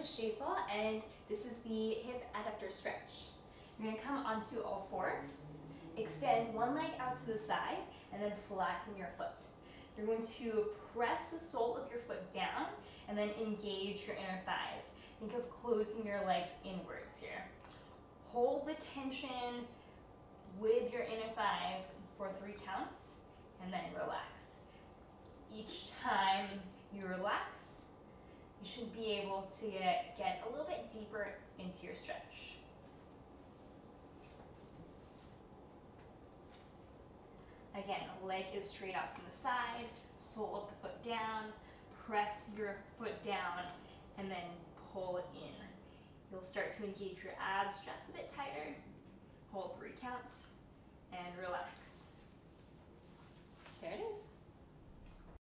Coach Jazel, and this is the hip adductor stretch. You're going to come onto all fours, extend one leg out to the side, and then flatten your foot. You're going to press the sole of your foot down, and then engage your inner thighs. Think of closing your legs inwards here. Hold the tension with your inner thighs for three counts, and then relax. Each time you relax, should be able to get, get a little bit deeper into your stretch. Again, leg is straight out from the side, sole of the foot down, press your foot down, and then pull in. You'll start to engage your abs just a bit tighter. Hold three counts and relax.